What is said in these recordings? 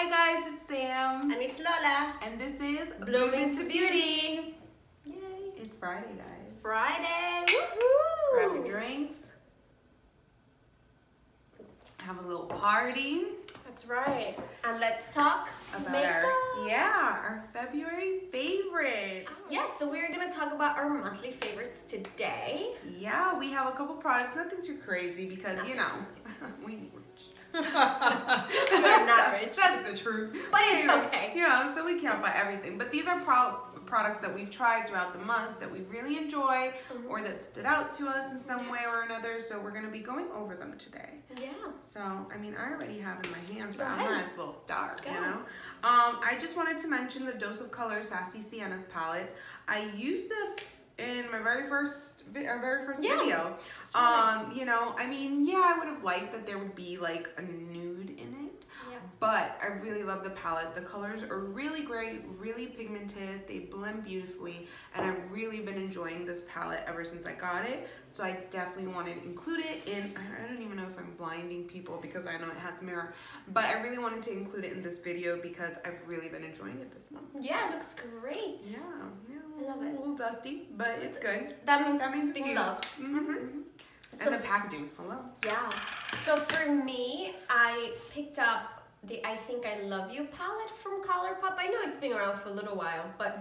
Hi guys, it's Sam. And it's Lola. And this is Bloom into Beauty. Yay. It's Friday, guys. Friday. Grab your drinks. Have a little party That's right. And let's talk about makeup. our yeah, our February favorites. Yeah, so we're gonna talk about our monthly favorites today. Yeah, we have a couple products. Nothing too crazy because you know we. We're not rich. That's the truth. But it's okay. Yeah, so we can't buy everything. But these are pro- products that we've tried throughout the month that we really enjoy Mm-hmm. or that stood out to us in some way or another. So we're gonna be going over them today. Yeah. So, I mean, I already have in my hands, Go but I might as well start, you know? Um, I just wanted to mention the Dose of Color Sassy Sienna's palette. I use this in my very first, our very first Yeah. video. Really nice. Um, you know, I mean, yeah, I would have liked that there would be like a nude in it. Yeah. But I really love the palette. The colors are really great, really pigmented. They blend beautifully, and I've really been enjoying this palette ever since I got it. So I definitely wanted to include it in. I don't even know if I'm blinding people because I know it has a mirror, but I really wanted to include it in this video because I've really been enjoying it this month. Yeah, it looks great. Yeah, yeah, I love it. A little dusty, but it's good. That means, That means it's it's being used. loved. Mhm. mhm. So and the packaging. Hello. Yeah. So for me, I picked up the I Think I Love You palette from Colourpop. I know it's been around for a little while, but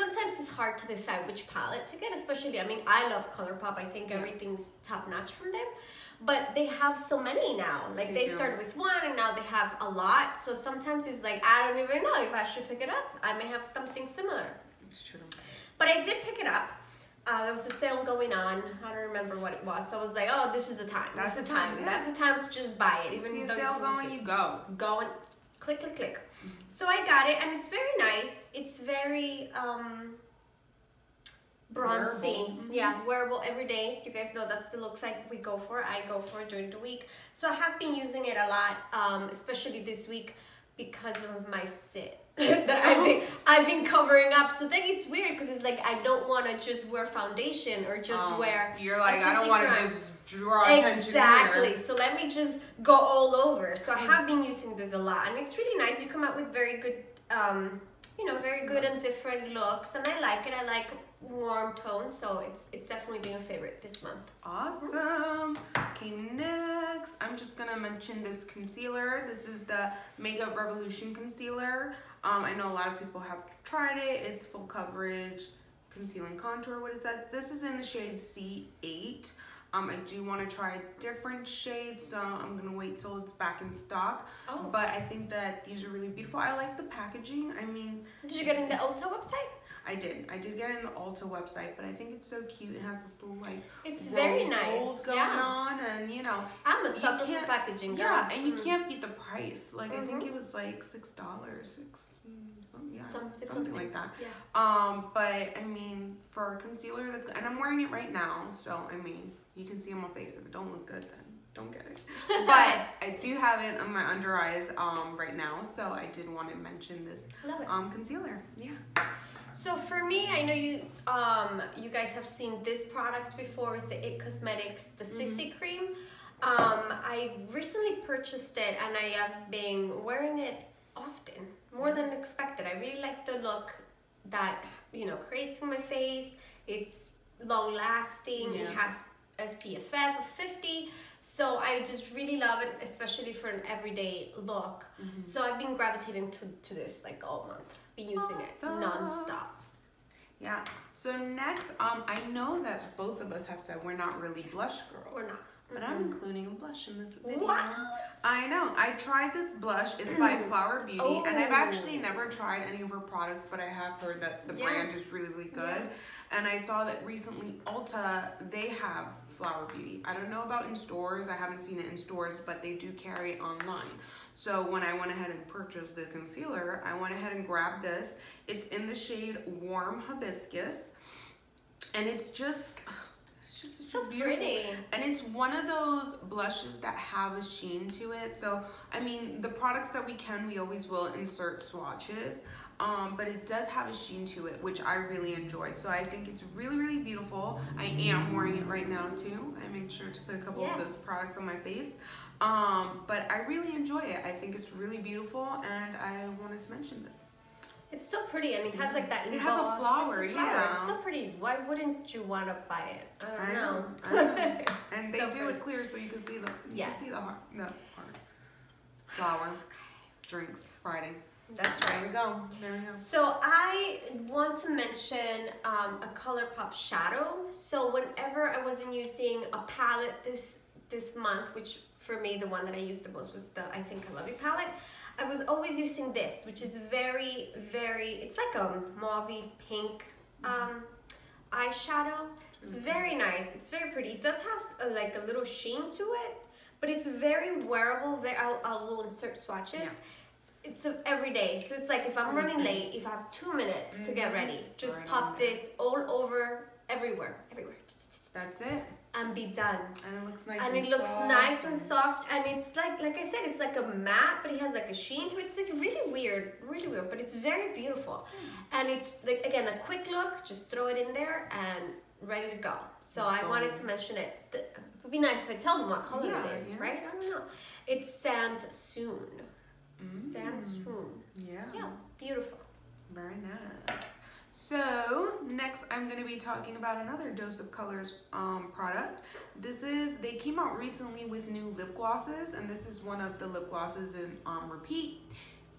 sometimes it's hard to decide which palette to get, especially, I mean, I love Colourpop. I think Yeah. everything's top notch from them. But they have so many now. Like They they, started with one and now they have a lot. So sometimes it's like, I don't even know if I should pick it up. I may have something similar. It's true. But I did pick it up. Uh, there was a sale going on. I don't remember what it was. So I was like, oh, this is the time. That's this is the time, time. yeah. That's the time to just buy it. You Even see a though sale you going, you go. go and click, click, click. So I got it, and it's very nice. It's very um, bronzy. Wearable. Mhm. Yeah, wearable every day. You guys know that's the looks like we go for. I go for during the week. So I have been using it a lot, um, especially this week because of my sit that I've been I've been covering up. So then it's weird because it's like I don't want to just wear foundation or just Um, wear. You're like, I don't want to just draw attention Exactly. So let me just go all over. So I have been using this a lot, and it's really nice. You come out with very good, um, you know, very good and different looks, and I like it. I like warm tones, so it's it's definitely been a favorite this month. Awesome. Okay, next, I'm just gonna mention this concealer. This is the Makeup Revolution concealer. Um, I know a lot of people have tried it. It's full coverage, concealing contour. What is that? This is in the shade C8. Um, I do want to try a different shades, so I'm gonna wait till it's back in stock. Oh. But I think that these are really beautiful. I like the packaging. I mean, Did you get in the Ulta website? I did. I did get it in the Ulta website, but I think it's so cute. It has this little like It's very nice. gold going yeah. on, and you know, I'm a sucker for packaging. Girl. yeah, and you Mm. can't beat the price. Like I think Mhm. it was like six dollars, six, mm, some, yeah, Some- six something something. like that. Yeah. Um, but I mean, for a concealer, that's and I'm wearing it right now, so I mean, you can see on my face. If it don't look good, then don't get it. but I do have it on my under eyes um right now, so I did want to mention this um concealer. Yeah. So for me, I know you um you guys have seen this product before. It's the It Cosmetics the CC Cream. Um, I recently purchased it and I have been wearing it often, more than expected. I really like the look that you know creates on my face. It's long lasting. Yeah. It has SPF of 50. So I just really love it, especially for an everyday look. So I've been gravitating to, to this like all month. Been using it Awesome. non-stop. Yeah. So next, um, I know that both of us have said we're not really blush girls. We're not. But I'm including a blush in this video. What? I know. I tried this blush. It's by Flower Beauty, and I've Oh. actually never tried any of her products, but I have heard that the Yeah. brand is really, really good. And I saw that recently Ulta they have Flower Beauty. I don't know about in stores. I haven't seen it in stores, but they do carry it online. So when I went ahead and purchased the concealer, I went ahead and grabbed this. It's in the shade Warm Hibiscus, and it's just. It's just So beautiful. pretty. And it's one of those blushes that have a sheen to it. So, I mean, the products that we can, we always will insert swatches. Um, but it does have a sheen to it, which I really enjoy. So I think it's really, really beautiful. I am wearing it right now too. I made sure to put a couple Yes. of those products on my face. Um, but I really enjoy it. I think it's really beautiful and I wanted to mention this. It's so pretty and it has like that It has a flower, it's yeah. It's so pretty. Why wouldn't you want to buy it? I don't I know. know. I know. And they So do pretty. it clear so you can see the you Yes. can see the heart. The heart. Flower. Drinks. Friday. That's There right. we go. There we go. So I want to mention um, a ColourPop shadow. So whenever I wasn't using a palette this this month, which for me the one that I used the most was the I Think I Love You palette, I was always using this, which is very very. It's like a mauve pink um, eyeshadow. It's very nice. It's very pretty. It does have uh, like a little sheen to it, but it's very wearable. Very, I'll, I will insert swatches. Yeah. It's every day, so it's like if I'm running late, if I have two minutes to get mm-hmm. ready, just Right pop this all over, everywhere, everywhere, That's it. and be done. And it looks nice. And it looks nice and soft, and it's like, like I said, it's like a matte, but it has like a sheen to it. It's like really weird, really weird, but it's very beautiful. Hmm. And it's like again a quick look, just throw it in there and ready to go. So I wanted to mention it. It would be nice if I tell them what color Yeah, it is, yeah. right? I don't know. It's sand soon. Mm. Sand soon. Yeah. Yeah, beautiful. Very nice. So next I'm going to be talking about another Dose of Colors um, product. This is, they came out recently with new lip glosses and this is one of the lip glosses in um, Repeat.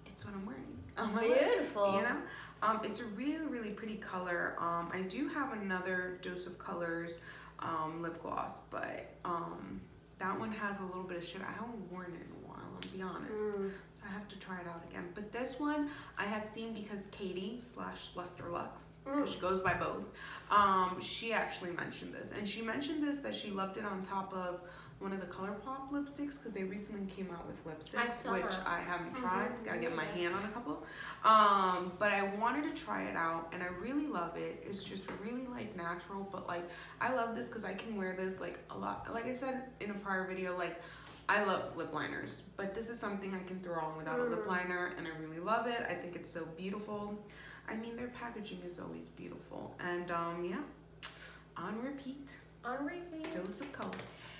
It's what I'm wearing on my lips, Beautiful. you know? Um, it's a really, really pretty color. Um, I do have another Dose of Colors um, lip gloss, but um, that one has a little bit of shit. I haven't worn it in a while, I'll be honest. Mm. I have to try it out again. But this one I had seen because Katie slash Lustrelux, because she goes by both. Um, she actually mentioned this, and she mentioned this that she loved it on top of one of the ColourPop lipsticks because they recently came out with lipsticks, I which. I haven't tried. Mhm. Gotta get my hand on a couple. Um, but I wanted to try it out, and I really love it. It's just really like natural, but like I love this because I can wear this like a lot. Like I said in a prior video, like I love lip liners, but this is something I can throw on without a lip Mm. liner, and I really love it. I think it's so beautiful. I mean, their packaging is always beautiful, and um, yeah, on repeat, On repeat. dose of colors.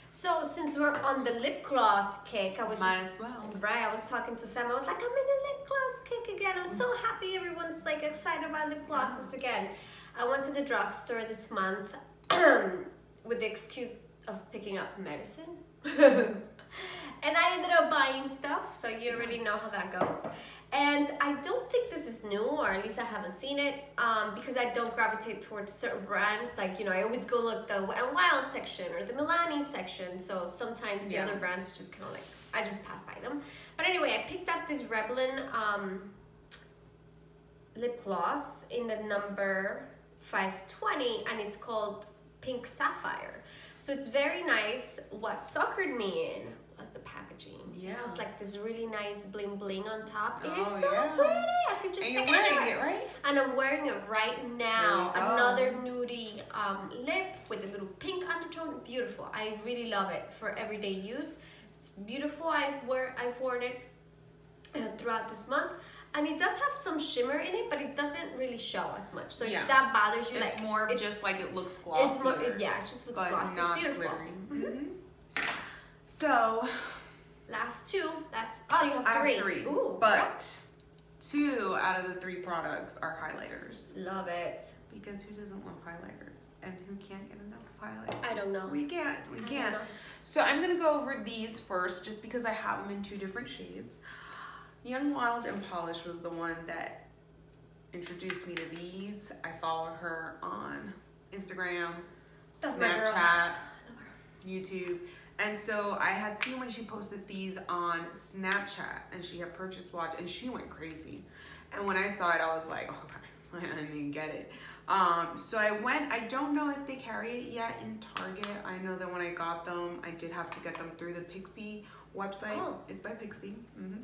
So since we're on the lip gloss kick, I was Might just as well. right. I was talking to Sam. I was like, I'm in a lip gloss kick again. I'm so happy everyone's like excited about lip glosses again. I went to the drugstore this month with the excuse of picking up medicine. and I ended up buying stuff, so you already know how that goes. And I don't think this is new, or at least I haven't seen it, um, because I don't gravitate towards certain brands. Like, you know, I always go look the Wet n Wild section or the Milani section, so sometimes the Yeah. other brands just kind of like, I just pass by them. But anyway, I picked up this Revlon um, lip gloss in the number 520, and it's called Pink Sapphire. So it's very nice. What suckered me in was the packaging. Yeah. It has like this really nice bling bling on top. It is Oh, so yeah. pretty. I could just And take you're wearing it. right? And I'm wearing it right now. There you go. Another nudie um, lip with a little pink undertone. Beautiful. I really love it for everyday use. It's beautiful. I've wear I've worn it uh, throughout this month. And it does have some shimmer in it, but it doesn't really show as much. So Yeah. if that bothers you, It's like more of it's, just like it looks glossy. it's more, yeah, it just looks glossy. not It's beautiful. glittery. Mhm. So Last two. That's oh, you have I three. have three, Ooh, but two out of the three products are highlighters love it. because who doesn't love highlighters and who can't get enough highlighters? I don't know. We can't. We I can't. So I'm gonna go over these first, just because I have them in two different shades. Young Wild and Polish was the one that introduced me to these. I follow her on Instagram, That's. Snapchat, YouTube. And so I had seen when she posted these on Snapchat and she had purchased watch and she went crazy. And when I saw it, I was like, okay, I didn't get it. Um, so I went, I don't know if they carry it yet in Target. I know that when I got them, I did have to get them through the Pixi website. Oh. It's by Pixi. hmm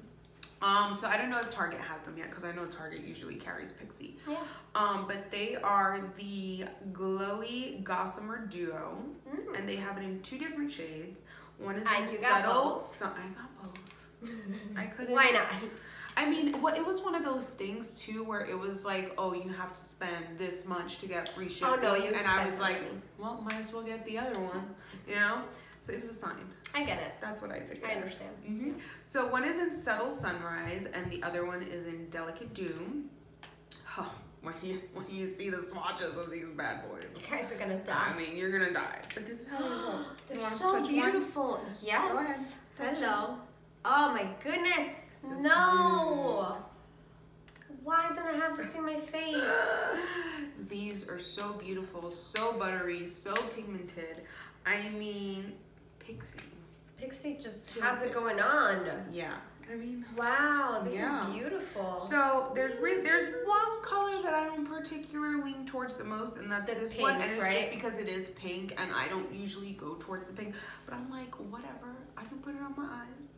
Um, so I don't know if Target has them yet because I know Target usually carries Pixi. Yeah. Um, but they are the glowy gossamer duo, Mm. and they have it in two different shades. One is And in you got subtle. both. So I got both. I couldn't. Why not? I mean, what it was one of those things too, where it was like, oh, you have to spend this much to get free shipping, Oh, no, you and I was like, money. well, might as well get the other one, you know. So it was a sign. I get it. That's what I took. it I as. understand. hmm So one is in subtle sunrise, and the other one is in delicate doom. Oh, when you when you see the swatches of these bad boys, You guys are gonna die. I mean, you're gonna die. But this is how they look. They're You want to so touch one? beautiful. Yes. Go ahead. Touch Hello. Oh my goodness. So no. Why don't I have this in my face? These are so beautiful, so buttery, so pigmented. I mean, Pixi. Pixi just Kills has it it. going on. Yeah. I mean, Wow, this Yeah. is beautiful. so there's re- there's one color that I don't particularly lean towards the most, and that's The this pink, one. And it's right? just because it is pink, and I don't usually go towards the pink. But I'm like, whatever. I can put it on my eyes.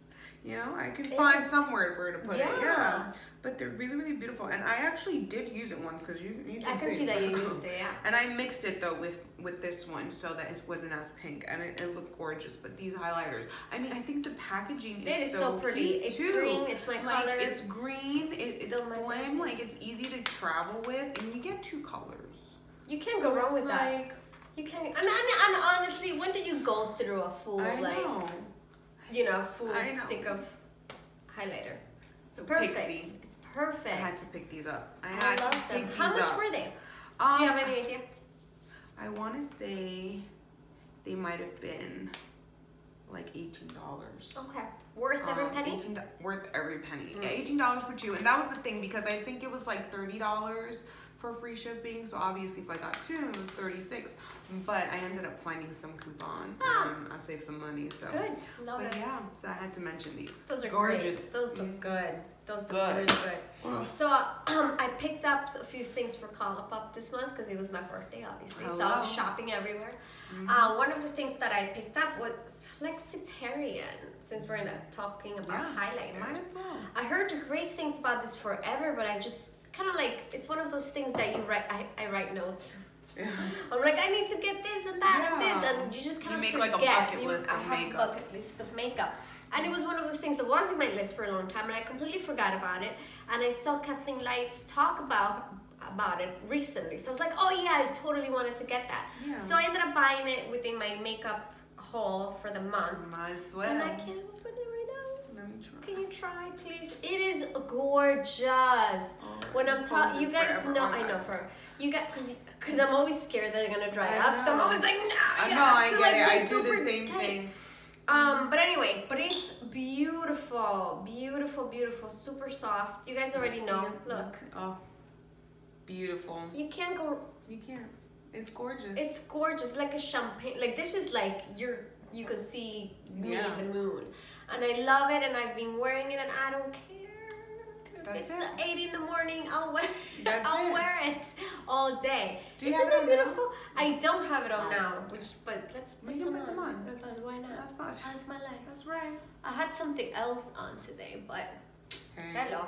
You know, I can It find is- somewhere for it to put it. Yeah. Yeah. But they're really, really beautiful, and I actually did use it once because you, you I can see that you used it, yeah. And I mixed it though with with this one so that it wasn't as pink, and it, it looked gorgeous. But these highlighters, I mean, I think the packaging is It is so, so pretty. It's too. green, it's my like, color. It's green. It, it's Still slim. Like it's easy to travel with, and you get two colors. You can't So go wrong it's with that. You can't. And, and, and honestly, when did you go through a full I like know. You know full know. stick of highlighter? It's So perfect. Pixi. It's I had to pick these up. I I, had love them. How much up. were they? Um, Do you have any idea? I want to say they might have been like eighteen dollars. Okay, worth every Um, penny. $18 worth every penny. Mm. Yeah, eighteen dollars for two, and that was the thing because I think it was like thirty dollars for free shipping. So obviously, if I got two, it was thirty six. But I ended up finding some coupon, Ah. and I saved some money. So. Good, love But it. yeah, so I had to mention these. Those are gorgeous. great. Those look good. Those look Good. really good. So um, I picked up a few things for Colourpop this month because it was my birthday, obviously. So I was shopping everywhere. Mhm. Uh, one of the things that I picked up was Flexitarian. Since we're in a, talking about Yeah, highlighters, Might as well. I heard great things about this forever, but I just kind of like it's one of those things that you write. I, I write notes. Yeah. I'm like, I need to get this and that and this, and you just kind You of make, forget. like, a bucket You- list I of have makeup. a bucket list of makeup, and it was one of the things that was in my list for a long time, and I completely forgot about it. And I saw Kathleen Lights talk about about it recently, so I was like, oh yeah, I totally wanted to get that. Yeah. So I ended up buying it within my makeup haul for the month, Might as well. and I can't open it right now. Let me try. Can you try, please? It is gorgeous. When I'm talking, you guys know, I know for you guys, because because I'm always scared that they're gonna dry up. So I'm always like, no, I know, I get like, it. I do the same tight. thing. Um, but anyway, but it's beautiful, beautiful, beautiful, super soft. You guys already know. Look, Oh, beautiful. you can't go. You can't. It's gorgeous. It's gorgeous, like a champagne. Like this is like you're you could see me Yeah. in the moon, and I love it. And I've been wearing it, and I don't care. If That's it's it. eight in the morning, I'll wear it. That's I'll it. wear it all day. Do you Isn't have it it on now? beautiful? I don't have it on Oh. now, which but let's We put can put some on. Thought, Why not? That's much. That's my life. That's right. I had something else on today, but Hey, hello.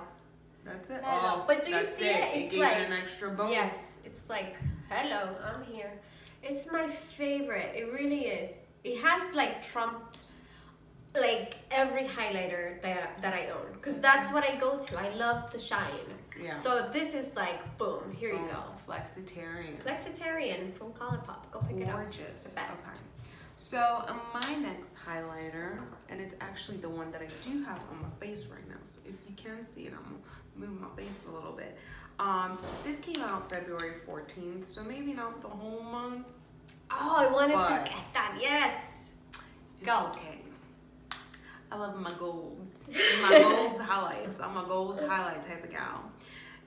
That's it. Hello. Oh, But do you see it. it? It It's gave like- an extra bonus. Yes, it's like, hello, I'm here. It's my favorite. It really is. It has like trumped like every highlighter that, that I own because that's what I go to. I love to shine. Yeah. So this is like, boom, here you go. Flexitarian. Flexitarian from Colourpop. Go pick it up. Gorgeous. The best. Okay. So um, my next highlighter, and it's actually the one that I do have on my face right now. So if you can see it, I'm gonna move my face a little bit. Um, this came out February 14th, so maybe not the whole month. Oh, I wanted to get that. Yes. Go. okay. I love my golds. My gold highlights. I'm a gold highlight type of gal.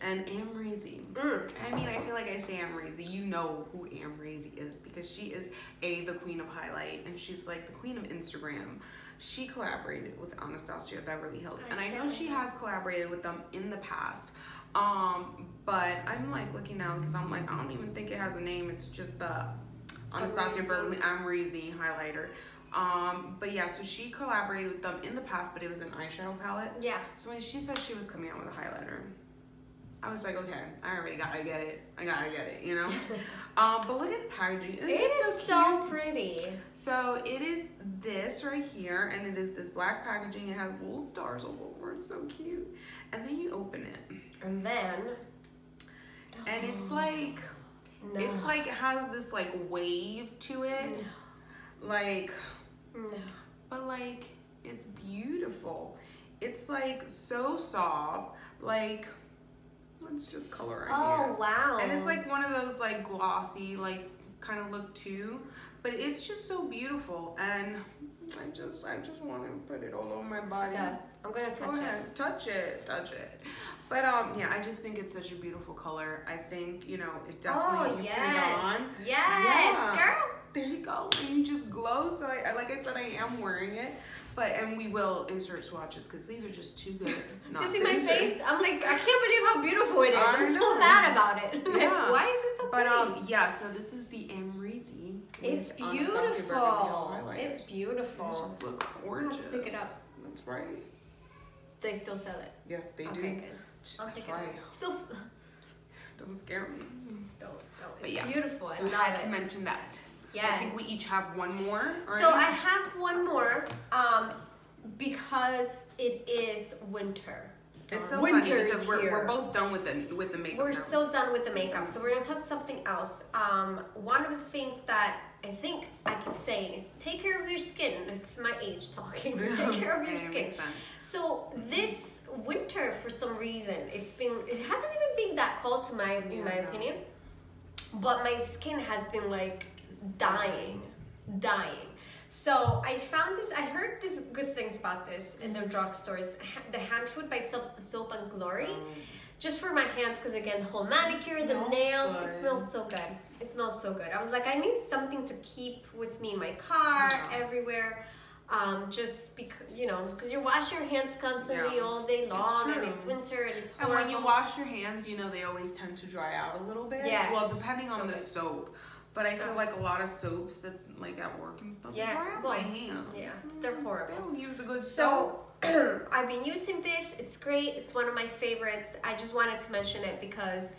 And Amrezy. Mm. I mean, I feel like I say Amrezy. You know who Amrezy is because she is a the queen of highlight, and she's like the queen of Instagram. She collaborated with Anastasia Beverly Hills, I and I know she has collaborated with them in the past. Um, but I'm like looking now because I'm like I don't even think it has a name. It's just the Anastasia. Beverly Amrezy highlighter. Um, but yeah, so she collaborated with them in the past, but it was an eyeshadow palette. Yeah. So when she said she was coming out with a highlighter, I was like, okay, I already gotta get it. I gotta get it, you know. um, but look at the packaging. Isn't It this is so so pretty. So it is this right here, and it is this black packaging. It has little stars all over. It's so cute. And then you open it, And then. and it's like No. it's like it has this like wave to it, like No. but like it's beautiful. It's like so soft. Like let's just color right Oh here. wow. And it's like one of those like glossy, like kind of look too. But it's just so beautiful, and I just, I just want to put it all over my body. Does. I'm gonna Go touch it. touch it, touch it. But um, yeah, I just think it's such a beautiful color. I think you know it definitely. oh you yes. Put it on. Yes, Yeah. girl. There you go, and you just glow. So I, I- like I said, I am wearing it. But and we will insert swatches because these are just too good. not Just see my insert. face. I'm like, I can't believe how beautiful it is. I I'm so mad about it. Like, Why is it so But pretty? um, yeah. So this is the Amrezy. it's with Anastasia Beverly beautiful. It's It beautiful. just looks gorgeous. have to pick it up. That's right. They still sell it. Yes, they okay, do. good. Just I'll that's pick it. Still, Don't scare me. don't, don't. But It's yeah. beautiful. So I love to mention that. I think we each have one more. Right? So I have one more, um, because it is winter. It's so Winter funny because we're, here. we're both done with the with the makeup. We're now. so done with the makeup, so we're gonna talk something else. Um, one of the things that I think I keep saying is take care of your skin. It's my age talking. take care of your skin. So this winter, for some reason, it's been it hasn't even been that cold to my in Yeah, my opinion, but my skin has been like dying, dying. So I found this. I heard this good things about this in their drugstores. The hand food by Soap, Soap and Glory Um, just for my hands because again the whole manicure the nails it smells so good it smells so good i was like i need something to keep with me in my car Yeah. everywhere um, just because you know because you wash your hands constantly Yeah. all day long and it's winter and it's and when you wash your hands, you know they always tend to dry out a little bit. Yes. Well, depending on So the good. soap. But I feel like a lot of soaps that like at work and stuff Yeah, dry out well, my hands. yeah, they're They horrible. don't use the good soap. so i've been using this it's great it's one of my favorites i just wanted to mention it because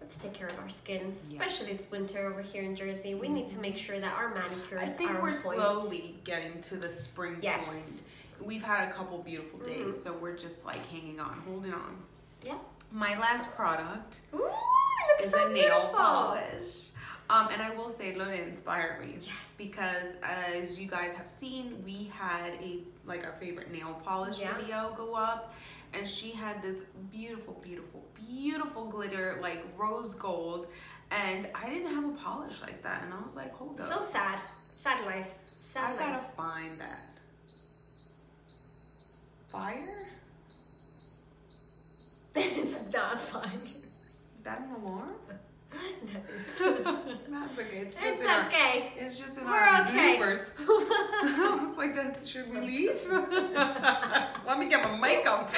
let's take care of our skin especially it's winter over here in jersey we need to make sure that our manicures I think we're slowly getting to the spring Yes. point. We've had a couple beautiful days, Mhm. so we're just like hanging on, holding on. Yeah. My last product Ooh, it looks is so a nail polish. Um, and I will say, Lola inspired me. Yes. Because as you guys have seen, we had a like our favorite nail polish Yeah. video go up, and she had this beautiful, beautiful, beautiful glitter like rose gold, and I didn't have a polish like that, and I was like, hold up. So sad. Sad life. Sad I life. gotta find that. Fire? it's not fun. Is that an alarm? it's That's okay. It's just it's our. okay. It's just in We're our okay. bloopers. I was like, that, should we leave? Let me get my mic makeup.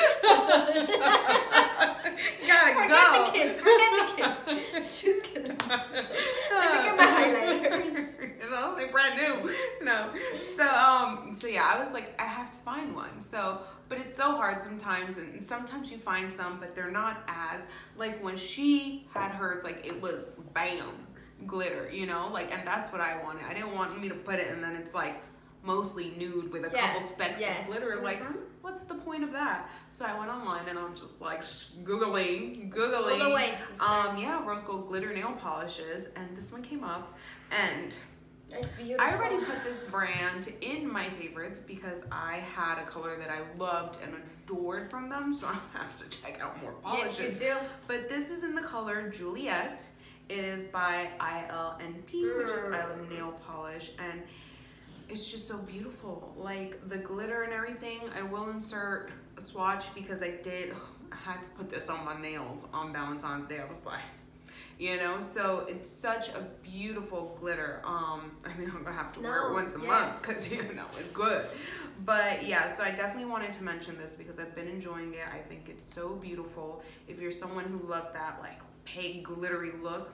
Gotta Forget go. the kids. Forget the kids. She's kidding. Let me get my highlighters. you know, they're brand new. No. So um so yeah, I was like, I have to find one. So but it's so hard sometimes and sometimes you find some, but they're not as like when she had hers, like it was bam, glitter, you know? Like and that's what I wanted. I didn't want me to put it and then it's like mostly nude with a couple specks yes. of glitter. Like, Mhm. what's the point of that? So I went online and I'm just like sh- googling, googling. The. Um, yeah, rose gold glitter nail polishes, and this one came up, and It's beautiful. I already put this brand in my favorites because I had a color that I loved and adored from them, so I have to check out more Yes, polishes. you do. But this is in the color Juliet. It is by ILNP, which is Mm. I Love Nail Polish, and it's just so beautiful. Like the glitter and everything. I will insert a swatch because I did. I had to put this on my nails on Valentine's Day. I was like, you know. So it's such a beautiful glitter. Um, I mean, I'm gonna have to wear it once a yes. month because you know it's good. But yeah, so I definitely wanted to mention this because I've been enjoying it. I think it's so beautiful. If you're someone who loves that like pig glittery look,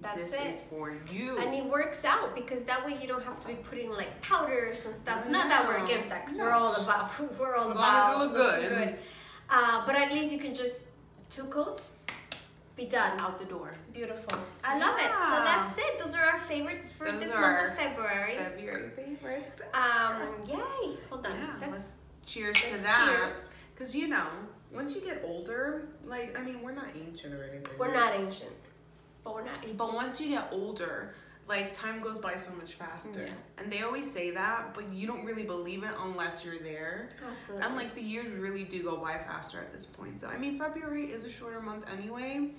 That's this it. is for you. And it works out because that way you don't have to be putting like powders and stuff. Not that we're against that because No. we're all about we're all about it look looking good. Uh, but at least you can just two coats, be done. out the door. Beautiful. I love it. So that's it. Those are our favorites for Those this are month of February. February favorites. Um, yay. Hold on. Yeah, let's, let's cheers to let's that. Because you know, once you get older, like I mean, we're not ancient or anything. We're not ancient, but we're not ancient. But once you get older, like time goes by so much faster. Yeah. And they always say that, but you don't really believe it unless you're there. Absolutely. And like the years really do go by faster at this point. So I mean, February is a shorter month anyway.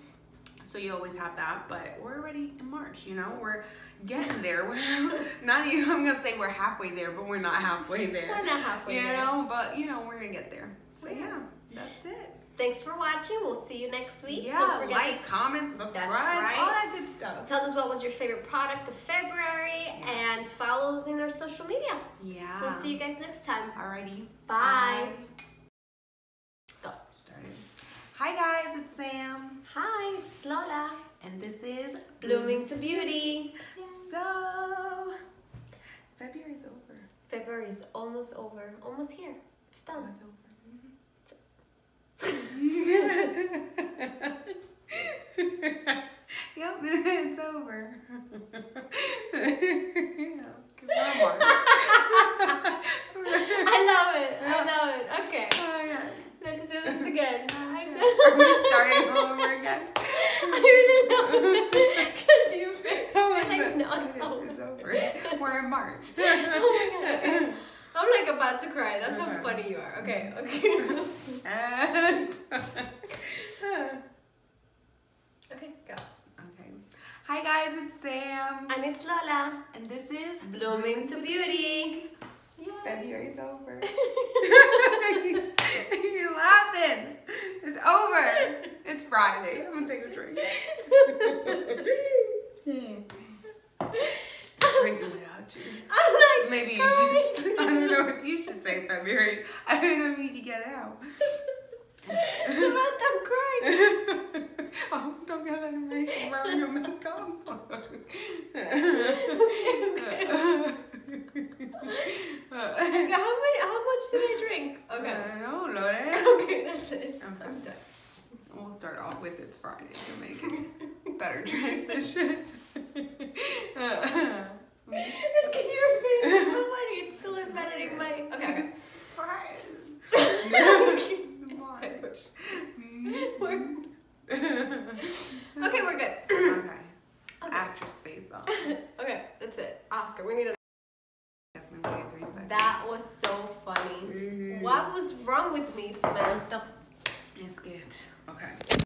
So you always have that, but we're already in March. You know, we're getting there. We're not even. I'm gonna say we're halfway there, but we're not halfway there. We're not halfway you there. know, but you know, we're gonna get there. So Yeah. yeah, that's it. Thanks for watching. We'll see you next week. Yeah, Don't forget to like, comment, subscribe, right. all that good stuff. tell us what was your favorite product of February and follow us in our social media. Yeah. We'll see you guys next time. Alrighty. Bye. Go. Started. Hi guys, it's Sam, Hi, it's Lola. and this is Blooming to Beauty. So, February's over. February is almost over. Almost here. It's Oh, done. it's over. yep, it's over. yeah, in March. I love it. I love it. Okay. Oh, yeah. Let's do this again. Oh I Are we starting over again? I really love it because you fixed Oh. Like, no, over. it's over. We're in March. Oh my god. Okay. I'm like about to cry. That's how funny you are. Okay. Mm-hmm. Okay. and okay. Go. okay. Hi guys, it's Sam, And it's Lola. and this is Blooming to Beauty. Yay. February's over. You're laughing. It's over. It's Friday. I'm gonna take a drink. Drink you. I'm like Maybe you should. I don't know if you should say February. I don't know if you can get out. Samantha, I'm crying. oh, don't get let him make wearing your makeup. How many? How much did I drink? Okay. I don't know, Lore. Okay, that's it. Okay. I'm done. We'll start off with it's Friday to make it better transition. It's because your face is so funny. It's still embedded in my. Okay. It's March. We're- okay, we're good. okay. Actress face off. Okay, that's it. Oscar, we need a. Definitely wait three seconds. That was so funny. Mhm. What was wrong with me, Samantha? It's good. Okay.